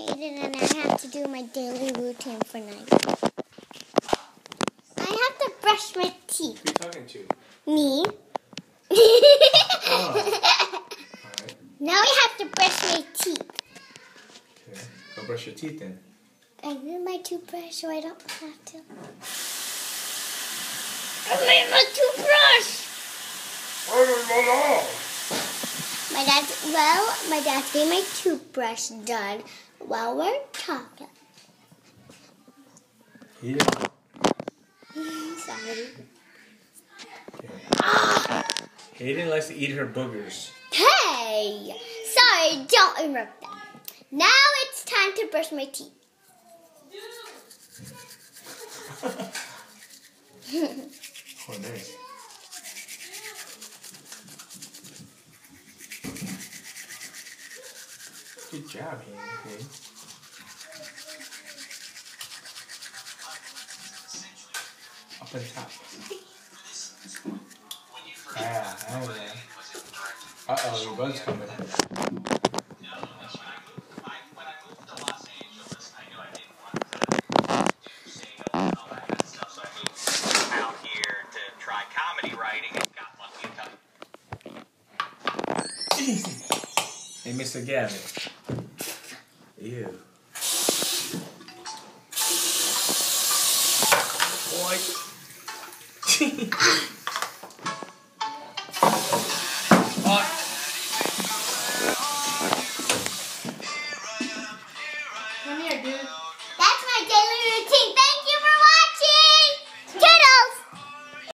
Hayden, and I have to do my daily routine for night. I have to brush my teeth. Who are you talking to? Me. Oh. Alright. Now I have to brush my teeth. Okay. Go brush your teeth then. I use my toothbrush so I don't have to. I made my toothbrush. My dad's well, my dad's getting my toothbrush done while we're talking. Yeah. Sorry. Hayden likes to eat her boogers. Hey! Sorry, don't interrupt that. Now it's time to brush my teeth. Good job, Hayden. Up on top. Yeah, I know. That. Uh oh, your bud's coming. out Hey, Mr. Gavin. Ew. Boy. Come here, dude.